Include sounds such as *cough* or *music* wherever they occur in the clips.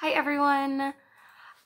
Hi everyone!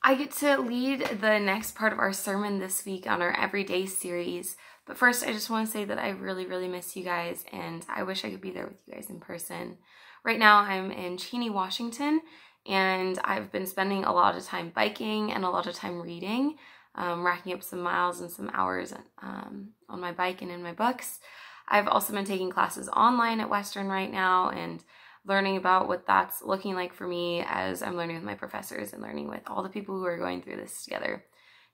I get to lead the next part of our sermon this week on our Everyday series. But first, I just want to say that I really, really miss you guys and I wish I could be there with you guys in person. Right now, I'm in Cheney, Washington, and I've been spending a lot of time biking and a lot of time reading, um, racking up some miles and some hours um, on my bike and in my books. I've also been taking classes online at Western right now and learning about what that's looking like for me as I'm learning with my professors and learning with all the people who are going through this together.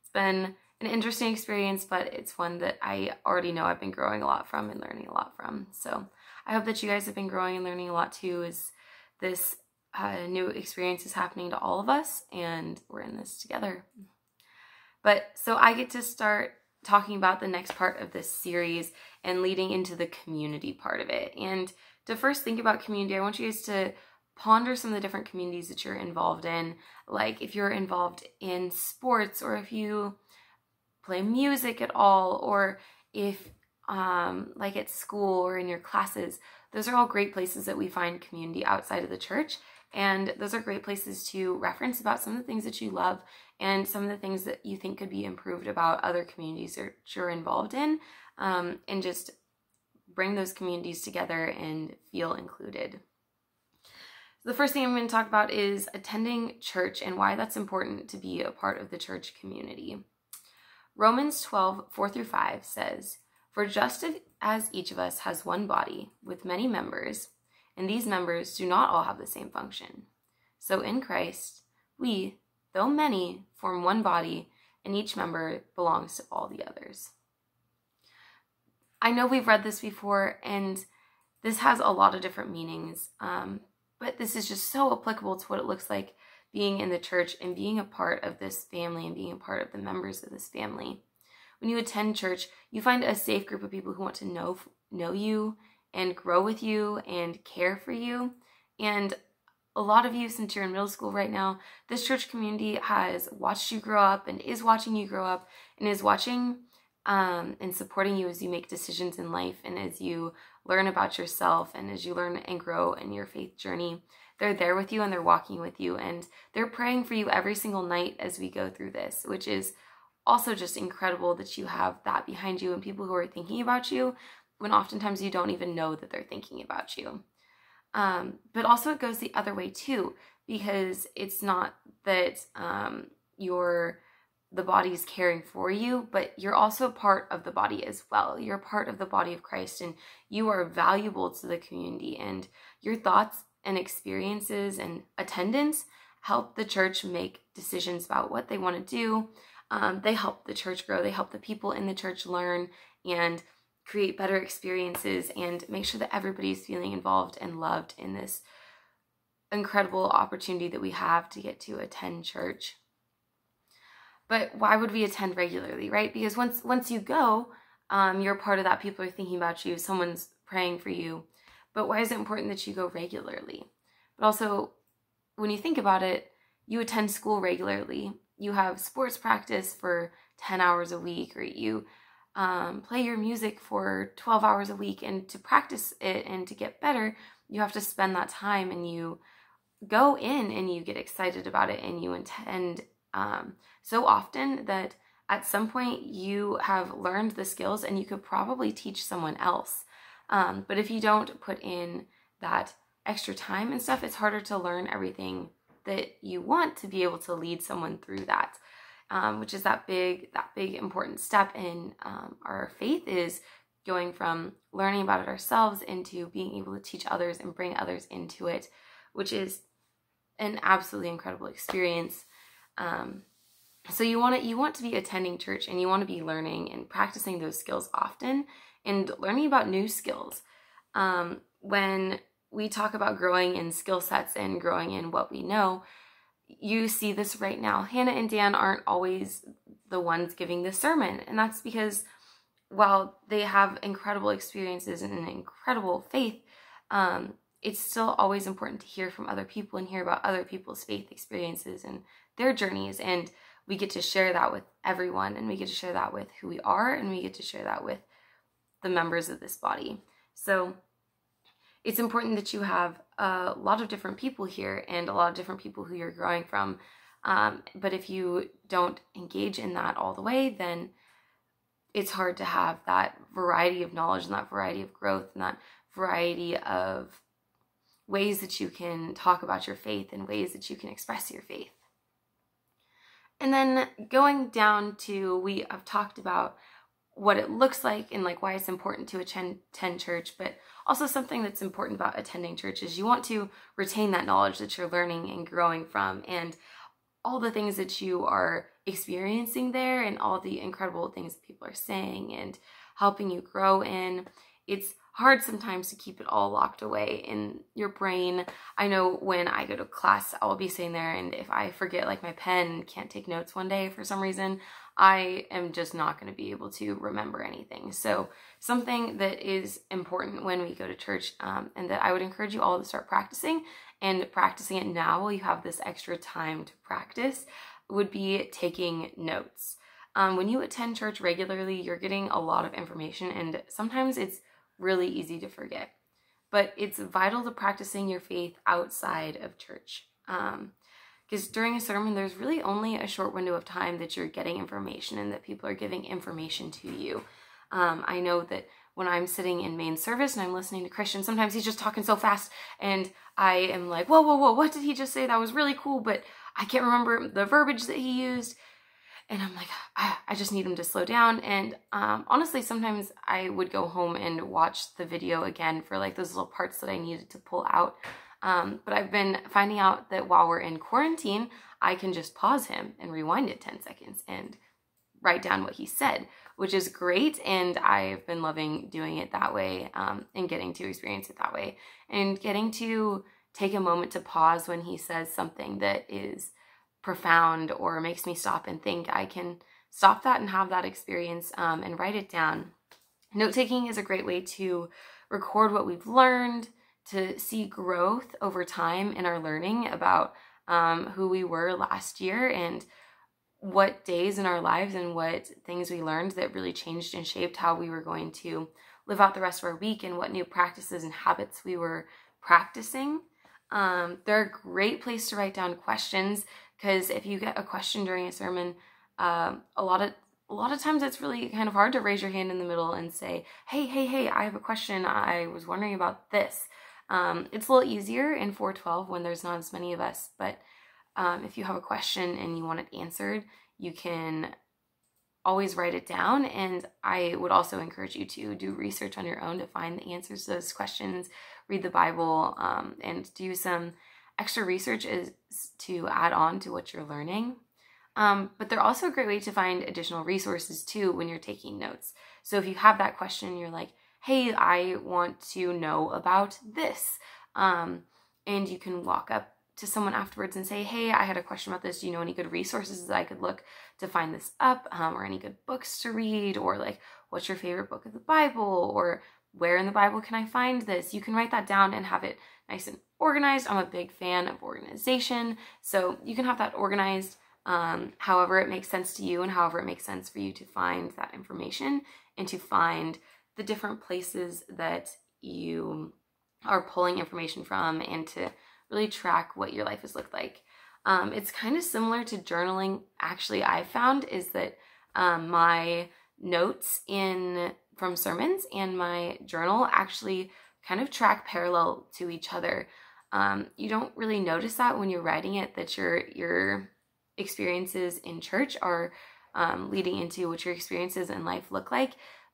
It's been an interesting experience, but it's one that I already know I've been growing a lot from and learning a lot from. So I hope that you guys have been growing and learning a lot too as this uh, new experience is happening to all of us and we're in this together. But so I get to start talking about the next part of this series and leading into the community part of it. And to first think about community, I want you guys to ponder some of the different communities that you're involved in. Like if you're involved in sports or if you play music at all or if um, like at school or in your classes, those are all great places that we find community outside of the church. And those are great places to reference about some of the things that you love and some of the things that you think could be improved about other communities that you're involved in. Um, and just bring those communities together and feel included. The first thing I'm going to talk about is attending church and why that's important to be a part of the church community. Romans 12, 4 through 5 says, For just as each of us has one body with many members, and these members do not all have the same function, so in Christ, we, though many, form one body, and each member belongs to all the others. I know we've read this before, and this has a lot of different meanings, um, but this is just so applicable to what it looks like being in the church and being a part of this family and being a part of the members of this family. When you attend church, you find a safe group of people who want to know know you and grow with you and care for you. And a lot of you, since you're in middle school right now, this church community has watched you grow up and is watching you grow up and is watching um, and supporting you as you make decisions in life and as you learn about yourself and as you learn and grow in your faith journey. They're there with you and they're walking with you and they're praying for you every single night as we go through this, which is also just incredible that you have that behind you and people who are thinking about you when oftentimes you don't even know that they're thinking about you. Um, but also, it goes the other way too, because it's not that um, you're the body is caring for you, but you're also part of the body as well. You're part of the body of Christ and you are valuable to the community. And your thoughts and experiences and attendance help the church make decisions about what they want to do. Um, they help the church grow, they help the people in the church learn and create better experiences and make sure that everybody's feeling involved and loved in this incredible opportunity that we have to get to attend church. But why would we attend regularly, right? Because once once you go, um, you're part of that. People are thinking about you. Someone's praying for you. But why is it important that you go regularly? But also, when you think about it, you attend school regularly. You have sports practice for 10 hours a week, or you um, play your music for 12 hours a week. And to practice it and to get better, you have to spend that time and you go in and you get excited about it and you intend um, so often that at some point you have learned the skills and you could probably teach someone else. Um, but if you don't put in that extra time and stuff, it's harder to learn everything that you want to be able to lead someone through that. Um, which is that big, that big important step in um, our faith is going from learning about it ourselves into being able to teach others and bring others into it, which is an absolutely incredible experience. Um, so you want to you want to be attending church and you want to be learning and practicing those skills often and learning about new skills. Um, when we talk about growing in skill sets and growing in what we know, you see this right now. Hannah and Dan aren't always the ones giving the sermon, and that's because while they have incredible experiences and an incredible faith, um, it's still always important to hear from other people and hear about other people's faith experiences and their journeys. And we get to share that with everyone and we get to share that with who we are and we get to share that with the members of this body. So it's important that you have a lot of different people here and a lot of different people who you're growing from. Um, but if you don't engage in that all the way, then it's hard to have that variety of knowledge and that variety of growth and that variety of ways that you can talk about your faith and ways that you can express your faith. And then going down to, we have talked about what it looks like and like why it's important to attend, church, but also something that's important about attending church is you want to retain that knowledge that you're learning and growing from and all the things that you are experiencing there and all the incredible things people are saying and helping you grow in. It's hard sometimes to keep it all locked away in your brain. I know when I go to class, I'll be sitting there, and if I forget like my pen, can't take notes one day for some reason, I am just not going to be able to remember anything. So, something that is important when we go to church, um, and that I would encourage you all to start practicing and practicing it now while you have this extra time to practice, would be taking notes. Um, when you attend church regularly, you're getting a lot of information, and sometimes it's really easy to forget. But it's vital to practicing your faith outside of church. Because um, during a sermon, there's really only a short window of time that you're getting information and that people are giving information to you. Um, I know that when I'm sitting in main service and I'm listening to Christian, sometimes he's just talking so fast and I am like, whoa, whoa, whoa, what did he just say? That was really cool, but I can't remember the verbiage that he used and I'm like, I, I just need him to slow down. And um, honestly, sometimes I would go home and watch the video again for like those little parts that I needed to pull out. Um, but I've been finding out that while we're in quarantine, I can just pause him and rewind it 10 seconds and write down what he said, which is great. And I've been loving doing it that way um, and getting to experience it that way and getting to take a moment to pause when he says something that is profound or makes me stop and think, I can stop that and have that experience um, and write it down. Note taking is a great way to record what we've learned, to see growth over time in our learning about um, who we were last year and what days in our lives and what things we learned that really changed and shaped how we were going to live out the rest of our week and what new practices and habits we were practicing. Um, they're a great place to write down questions because if you get a question during a sermon, um, a lot of a lot of times it's really kind of hard to raise your hand in the middle and say, "Hey, hey, hey, I have a question. I was wondering about this." Um, it's a little easier in 412 when there's not as many of us, but um, if you have a question and you want it answered, you can always write it down. And I would also encourage you to do research on your own to find the answers to those questions, read the Bible, um, and do some extra research is to add on to what you're learning. Um, but they're also a great way to find additional resources too when you're taking notes. So if you have that question, you're like, hey, I want to know about this. Um, and you can walk up to someone afterwards and say, hey, I had a question about this. Do you know any good resources that I could look to find this up um, or any good books to read or like what's your favorite book of the Bible or where in the Bible can I find this? You can write that down and have it nice and organized. I'm a big fan of organization, so you can have that organized um, however it makes sense to you and however it makes sense for you to find that information and to find the different places that you are pulling information from and to really track what your life has looked like. Um, it's kind of similar to journaling. Actually, I found is that um, my notes in from sermons and my journal actually kind of track parallel to each other. Um, you don't really notice that when you're writing it that your your experiences in church are um, leading into what your experiences in life look like.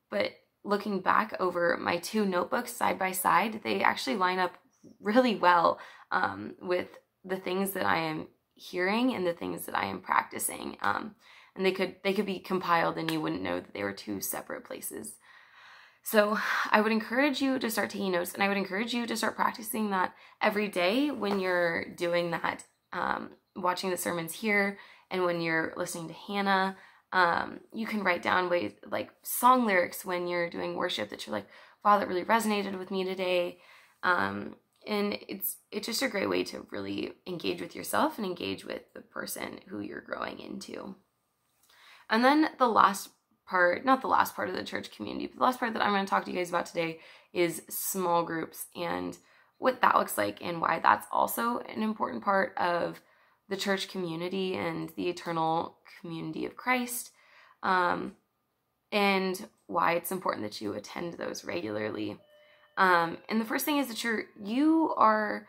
But looking back over my two notebooks side by side, they actually line up really well um, with the things that I am hearing and the things that I am practicing. Um, and they could they could be compiled, and you wouldn't know that they were two separate places. So I would encourage you to start taking notes and I would encourage you to start practicing that every day when you're doing that, um, watching the sermons here and when you're listening to Hannah. Um, you can write down ways like song lyrics when you're doing worship that you're like, wow, that really resonated with me today. Um, and it's it's just a great way to really engage with yourself and engage with the person who you're growing into. And then the last part, not the last part of the church community, but the last part that I'm going to talk to you guys about today is small groups and what that looks like and why that's also an important part of the church community and the eternal community of Christ. Um, and why it's important that you attend those regularly. Um, and the first thing is that you're you are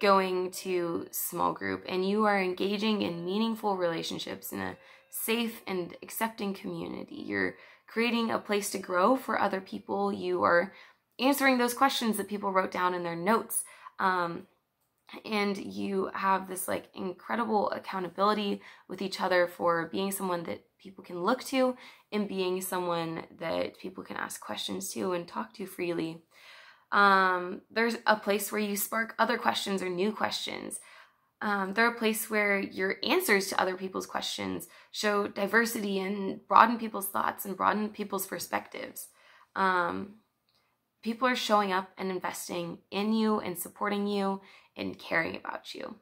going to small group and you are engaging in meaningful relationships in a safe and accepting community. You're creating a place to grow for other people. You are answering those questions that people wrote down in their notes. Um, and you have this like incredible accountability with each other for being someone that people can look to and being someone that people can ask questions to and talk to freely. Um, there's a place where you spark other questions or new questions. Um, they're a place where your answers to other people's questions show diversity and broaden people's thoughts and broaden people's perspectives. Um, people are showing up and investing in you and supporting you and caring about you.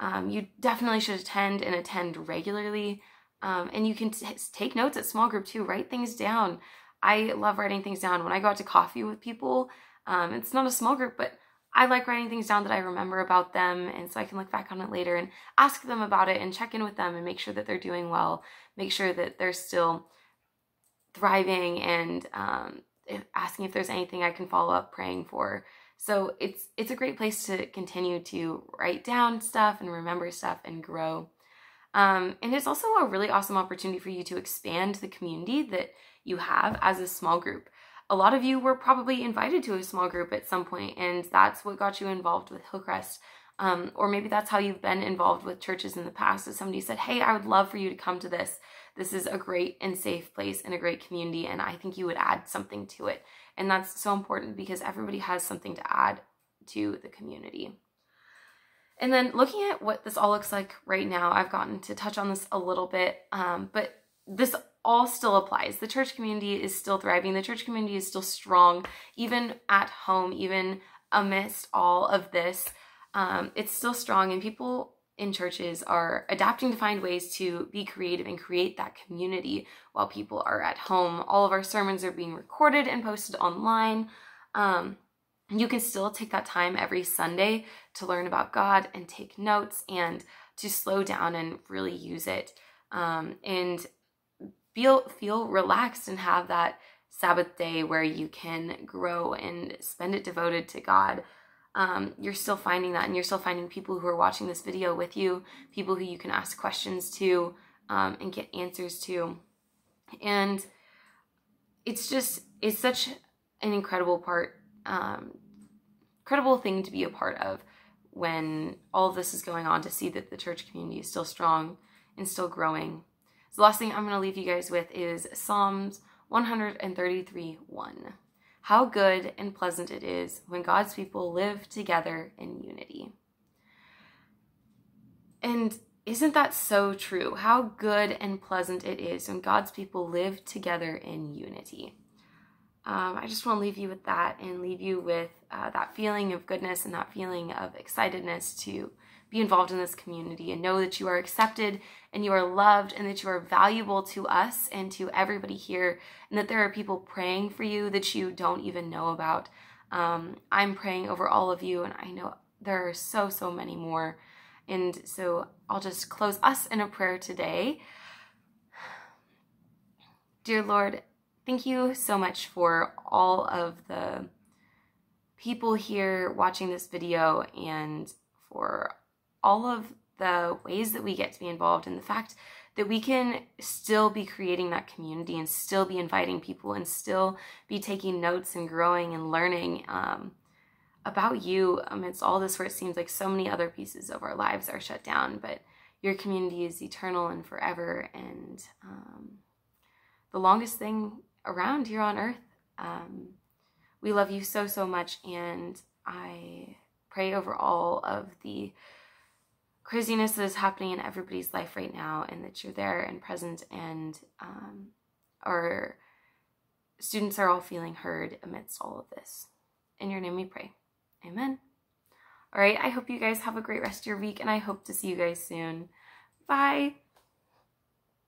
Um, you definitely should attend and attend regularly. Um, and you can t- take notes at small group too, write things down. I love writing things down. When I go out to coffee with people, um, it's not a small group, but I like writing things down that I remember about them. And so I can look back on it later and ask them about it and check in with them and make sure that they're doing well, make sure that they're still thriving and um, asking if there's anything I can follow up praying for. So it's it's a great place to continue to write down stuff and remember stuff and grow. Um, and it's also a really awesome opportunity for you to expand the community that you have as a small group. A lot of you were probably invited to a small group at some point, and that's what got you involved with Hillcrest. Um, or maybe that's how you've been involved with churches in the past. That somebody said, Hey, I would love for you to come to this. This is a great and safe place and a great community, and I think you would add something to it. And that's so important because everybody has something to add to the community. And then looking at what this all looks like right now, I've gotten to touch on this a little bit, um, but this all still applies. The church community is still thriving. The church community is still strong, even at home, even amidst all of this. Um, it's still strong, and people in churches are adapting to find ways to be creative and create that community while people are at home. All of our sermons are being recorded and posted online. Um, you can still take that time every Sunday to learn about God and take notes and to slow down and really use it um, and feel feel relaxed and have that Sabbath day where you can grow and spend it devoted to God. Um, you're still finding that, and you're still finding people who are watching this video with you, people who you can ask questions to um, and get answers to, and it's just it's such an incredible part um, incredible thing to be a part of when all this is going on to see that the church community is still strong and still growing. So the last thing I'm going to leave you guys with is Psalms 133 1. How good and pleasant it is when God's people live together in unity. And isn't that so true? How good and pleasant it is when God's people live together in unity um, I just want to leave you with that and leave you with uh, that feeling of goodness and that feeling of excitedness to be involved in this community and know that you are accepted and you are loved and that you are valuable to us and to everybody here and that there are people praying for you that you don't even know about. Um, I'm praying over all of you and I know there are so, so many more. And so I'll just close us in a prayer today. *sighs* Dear Lord, Thank you so much for all of the people here watching this video and for all of the ways that we get to be involved and the fact that we can still be creating that community and still be inviting people and still be taking notes and growing and learning um, about you amidst all this where it seems like so many other pieces of our lives are shut down but your community is eternal and forever and um, the longest thing around here on earth. Um, we love you so, so much, and I pray over all of the craziness that is happening in everybody's life right now, and that you're there and present, and um, our students are all feeling heard amidst all of this. In your name we pray. Amen. All right, I hope you guys have a great rest of your week, and I hope to see you guys soon. Bye.